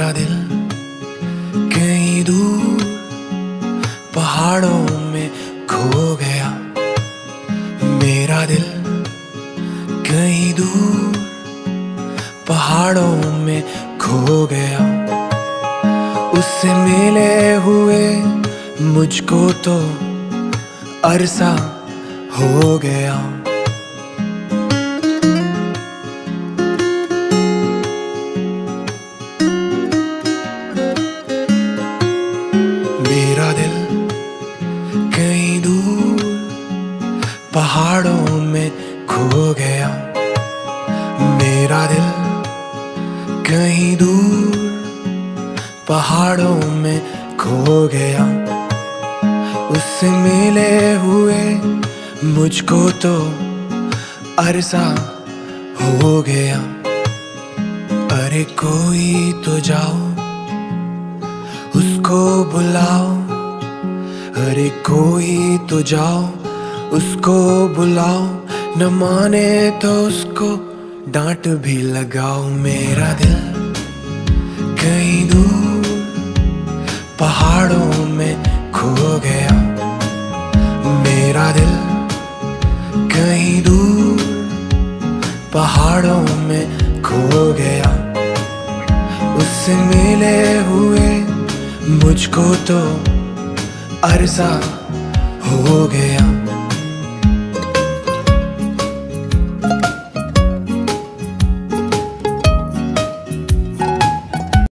मेरा दिल कहीं दूर पहाड़ों में खो गया। मेरा दिल कहीं दूर पहाड़ों में खो गया। उससे मिले हुए मुझको तो अरसा हो गया। पहाड़ों में खो गया। मेरा दिल कहीं दूर पहाड़ों में खो गया। उससे मिले हुए मुझको तो अरसा हो गया। अरे कोई तो जाओ, उसको बुलाओ। अरे कोई तो जाओ उसको बुलाओ, न माने तो उसको डांट भी लगाओ मेरा दिल। कहीं दूर पहाड़ों में खो गया मेरा दिल। कहीं दूर पहाड़ों में खो गया उससे मिले हुए मुझको तो अरसा हो गया।